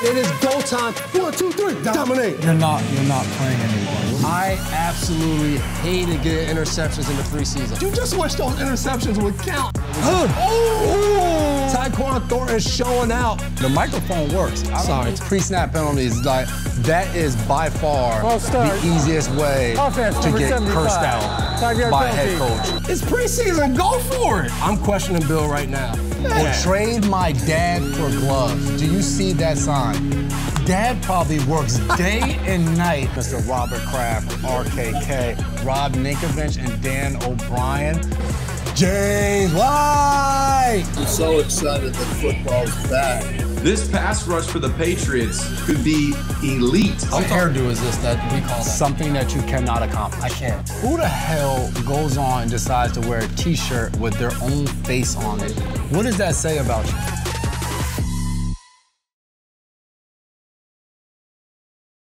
It is go time. One, two, three. Dominate. You're not. You're not playing anymore. I absolutely hated getting interceptions in the preseason. You just wish those interceptions would count. Oh! Tyquan is showing out. The microphone works. Sorry. Pre-snap penalties, like that is by far the easiest way Offense, to number get cursed out Five-yard by a penalty. head coach. It's preseason. Go for it. I'm questioning Bill right now. Or trade my dad for gloves. Do you see that sign? Dad probably works day and night. Mr. Robert Kraft, RKK, Rob Ninkovich, and Dan O'Brien. James White! I'm so excited that football's back. This pass rush for the Patriots could be elite. What hairdo is this that we call that? Something that you cannot accomplish. I can't. Who the hell goes on and decides to wear a t-shirt with their own face on it? What does that say about you?